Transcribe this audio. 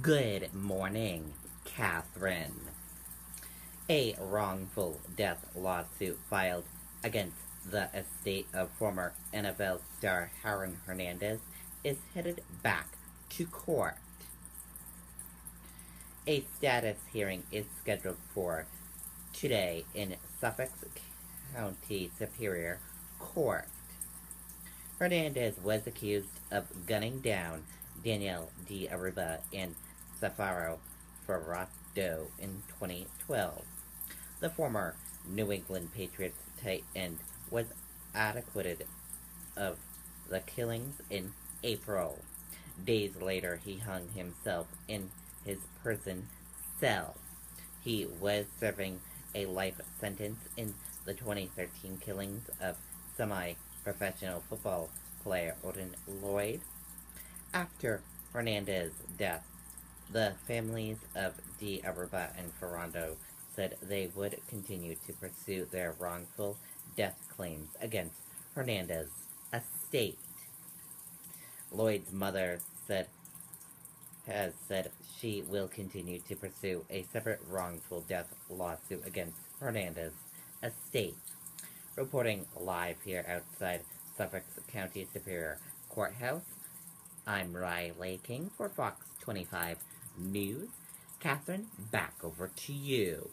Good morning, Catherine. A wrongful death lawsuit filed against the estate of former NFL star Aaron Hernandez is headed back to court. A status hearing is scheduled for today in Suffolk County Superior Court. Hernandez was accused of gunning down Danielle de Abreu and Safiro Furtado in 2012. The former New England Patriots tight end was acquitted of the killings in April. Days later, he hung himself in his prison cell. He was serving a life sentence in the 2013 killings of semi-professional football player Odin Lloyd. After Hernandez's death, the families of de Abreu and Furtado said they would continue to pursue their wrongful death claims against Hernandez's estate. Lloyd's mother said has said she will continue to pursue a separate wrongful death lawsuit against Hernandez estate. Reporting live here outside Suffolk County Superior Courthouse, I'm Riley King for Fox 25 News. Catherine, back over to you.